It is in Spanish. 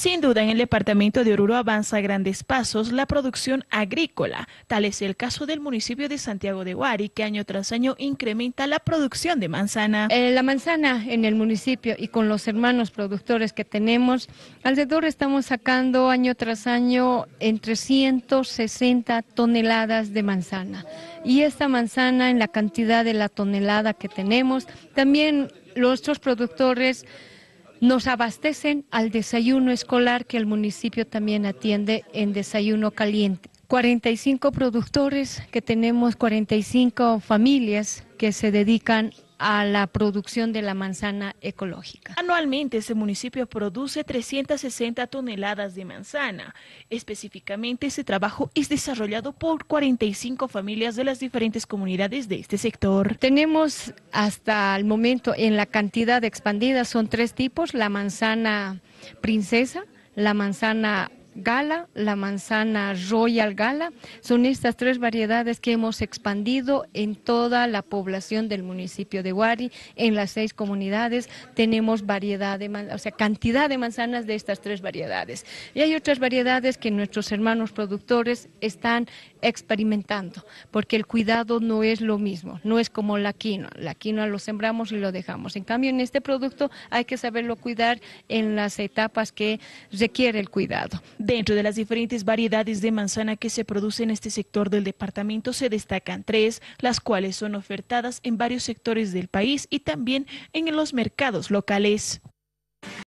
Sin duda, en el departamento de Oruro avanza a grandes pasos la producción agrícola. Tal es el caso del municipio de Santiago de Guari, que año tras año incrementa la producción de manzana. Eh, la manzana en el municipio y con los hermanos productores que tenemos, alrededor estamos sacando año tras año entre 160 toneladas de manzana. Y esta manzana, en la cantidad de la tonelada que tenemos, también nuestros productores nos abastecen al desayuno escolar que el municipio también atiende en desayuno caliente. 45 productores que tenemos, 45 familias que se dedican a la producción de la manzana ecológica. Anualmente ese municipio produce 360 toneladas de manzana. Específicamente ese trabajo es desarrollado por 45 familias de las diferentes comunidades de este sector. Tenemos hasta el momento en la cantidad expandida son tres tipos, la manzana princesa, la manzana Gala, la manzana Royal Gala. Son estas tres variedades que hemos expandido en toda la población del municipio de Huari. En las seis comunidades tenemos variedad de, o sea, cantidad de manzanas de estas tres variedades. Y hay otras variedades que nuestros hermanos productores están experimentando, porque el cuidado no es lo mismo, no es como la quinoa. La quinoa lo sembramos y lo dejamos. En cambio, en este producto hay que saberlo cuidar en las etapas que requiere el cuidado. Dentro de las diferentes variedades de manzana que se producen en este sector del departamento se destacan tres, las cuales son ofertadas en varios sectores del país y también en los mercados locales.